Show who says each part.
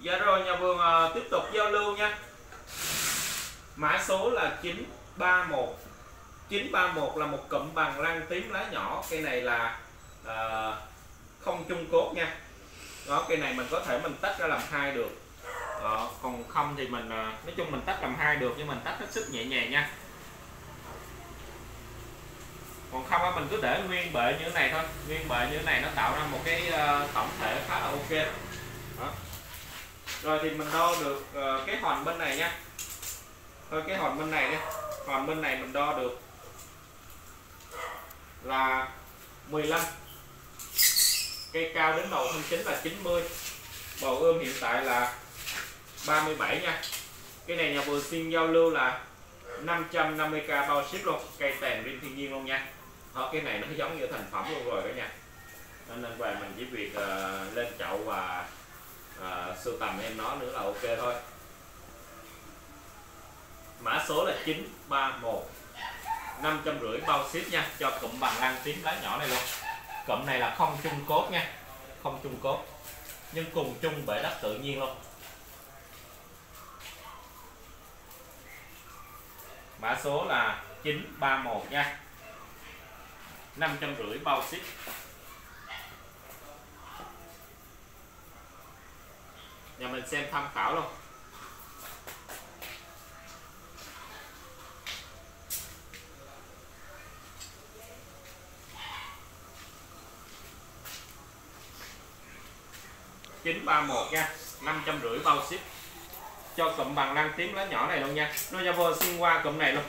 Speaker 1: Dạ rồi nhà vườn à, tiếp tục giao lưu nha. Mã số là 931 931 là một cụm bằng lăng tím lá nhỏ. Cây này là à, không chung cốt nha. Đó cây này mình có thể mình tách ra làm hai được. Đó, còn không thì mình à, nói chung mình tách làm hai được nhưng mình tách hết sức nhẹ nhàng nha. Còn không á mình cứ để nguyên bệ như thế này thôi. Nguyên bệ như thế này nó tạo ra một cái uh, tổng thể khá là ok rồi thì mình đo được uh, cái hòn bên này nha. Thôi cái hòn bên này đi. Hòn bên này mình đo được là 15 cây cao đến đầu thân chính là 90 bầu ươm hiện tại là 37 nha. Cái này nhà vườn xin giao lưu là 550k bao ship luôn. Cây tàn riêng thiên nhiên luôn nha. Đó, cái này nó giống như thành phẩm luôn rồi cả nhà nên nên về mình chỉ việc uh, lên chậu và uh, sưu tầm em nó nữa là ok thôi. Mã số là 931 550 bao ship nha, cho cụm bằng lăng tím lá nhỏ này luôn. Cụm này là không chung cốt nha, không chung cốt, nhưng cùng chung bể đất tự nhiên luôn. Mã số là 931 nha 550 bao ship. Mình xem tham khảo luôn. chín ba một nha, năm trăm rưỡi bao ship. Cho cụm bằng lăng tím lá nhỏ này luôn nha. Rồi xin qua cụm này luôn.